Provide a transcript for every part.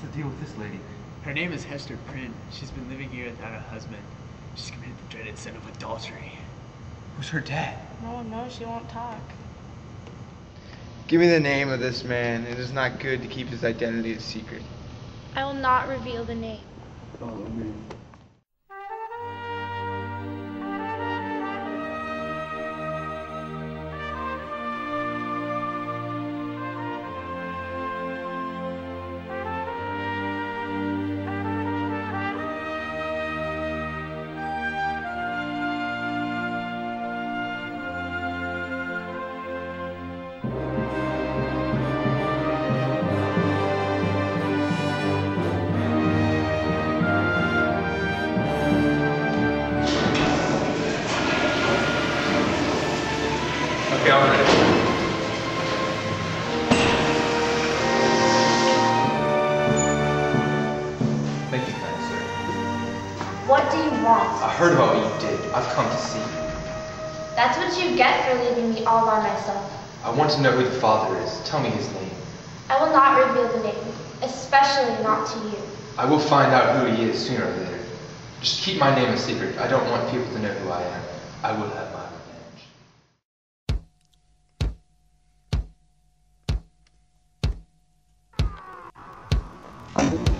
What's the deal with this lady? Her name is Hester Prynne. She's been living here without a husband. She's committed the dreaded sin of adultery. Who's her dad? No one knows. She won't talk. Give me the name of this man. It is not good to keep his identity a secret. I will not reveal the name. Follow me. Heard about what you did. I've come to see you. That's what you get for leaving me all by myself. I want to know who the father is. Tell me his name. I will not reveal the name, especially not to you. I will find out who he is sooner or later. Just keep my name a secret. I don't want people to know who I am. I will have my revenge.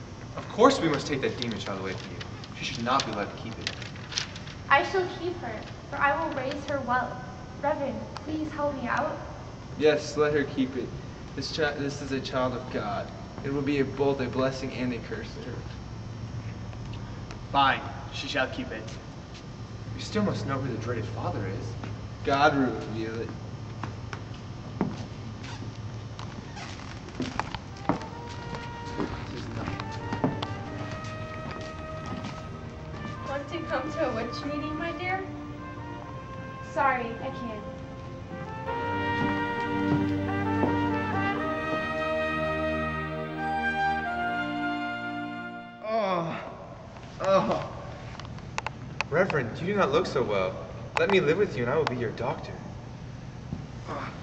Of course we must take that demon child away from you. She should not be allowed to keep it. I shall keep her, for I will raise her well. Reverend, please help me out. Yes, let her keep it. This child, this is a child of God. It will be a, both a blessing and a curse to her. Fine, she shall keep it. We still must know who the dreaded father is. God will reveal it. Sorry, I can't. Oh, oh. Reverend, you do not look so well. Let me live with you and I will be your doctor. This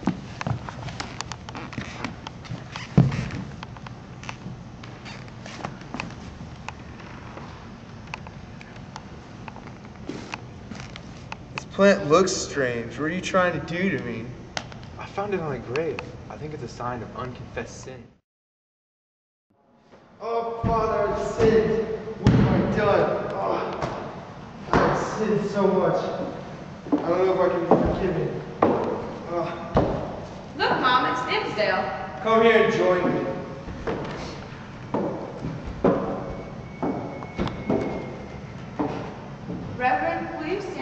plant looks strange. What are you trying to do to me? I found it on a grave. I think it's a sign of unconfessed sin. Oh, Father, I've sinned. What have I done? Oh, I've sinned so much. I don't know if I can be forgiven. Oh, Look, Mom, it's Dimmesdale. come here and join me. Reverend,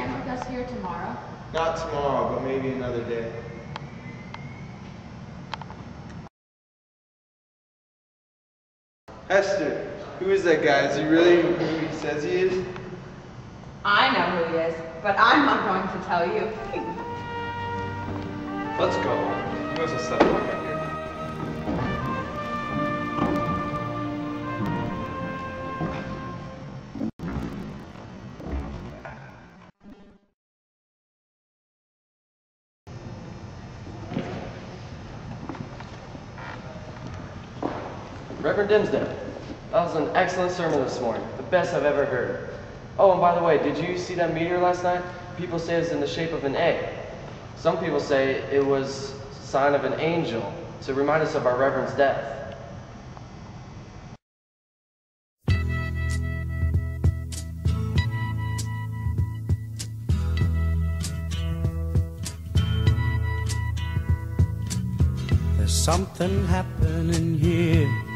will you stand with us here tomorrow? Not tomorrow, but maybe another day. Hester, who is that guy? Is he really who he says he is? I know who he is, but I'm not going to tell you. Let's go. You must have slept Reverend Dimmesdale, that was an excellent sermon this morning, the best I've ever heard. Oh, and by the way, did you see that meteor last night? People say it's in the shape of an A. Some people say it was a sign of an angel to remind us of our Reverend's death. There's something happening here.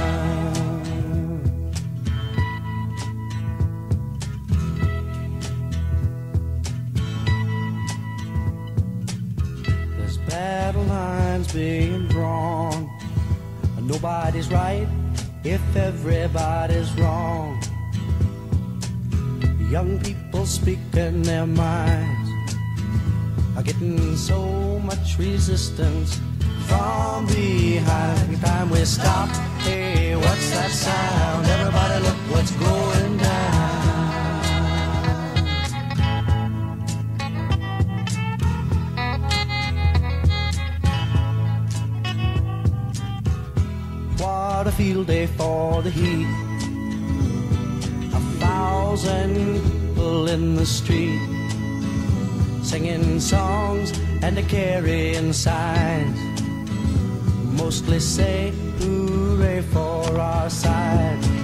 Nobody's right if everybody's wrong. Young people speaking their minds are getting so much resistance from behind. Time we stop. Hey, what's that sound? Everybody, look what's going down. day for the heat. A thousand people in the street singing songs and a carrying signs. Mostly say hooray for our side.